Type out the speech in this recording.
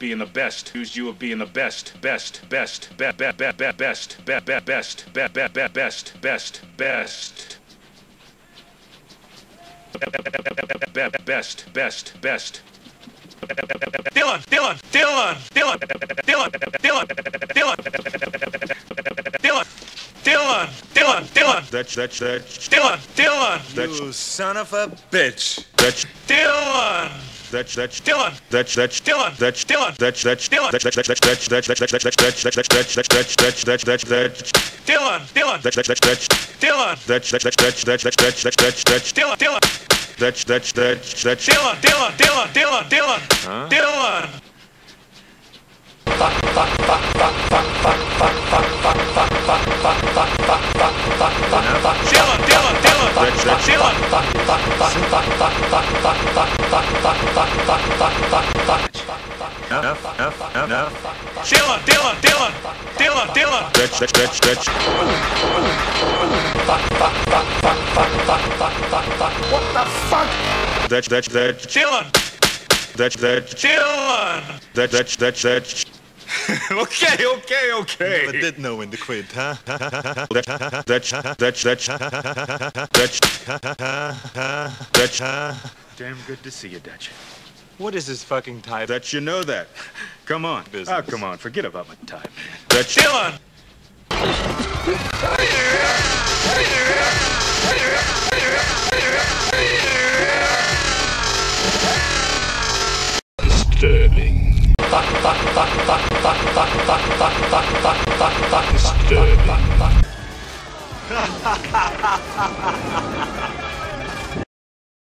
being the best. Accused you of being the best, best, best, be, be, be, be, best, be, be, best, be, be, be, best, best, best. Best, best, best. Dillon, Dillon, Dillon, Dillon, Dillon, Dillon, Dillon, Dillon, Dillon, Dillon, Dillon, That's that's that's Dillon, Dillon, You son of a bitch. that's Dillon, that's that's Dillon, that's that's Dillon, that's Dillon, that's that's Dillon. that's that's that's that's that's that's that's that's that's that's that's that's that's that's that's that's Dillon, Dillon, that's that's that's Dillon, that's that's that's that's that's that's that's that's that's that's Dillon, Dillon, that's that's that's that's Dillon, Dillon, Dillon, Dillon, Dillon, Dillon. Dillon, Dillon, Dillon, That's- that's- Dillon, Enough, enough, enough. Dillon, Dillon, Dillon, Dillon, Dillon. Stretch, stretch, stretch, stretch. What the fuck? Stretch, stretch, stretch. Dillon. Stretch, stretch. Dillon. Stretch, stretch, stretch, stretch. okay, okay, okay. Never did know in the quid, huh? That's that's that's that's that's that's Damn good to see you, Dutch. What is this fucking type? That you know that. Come on. Business. Oh, come on. Forget about my time, man. that's Dillon, Disturbing. Disturbing.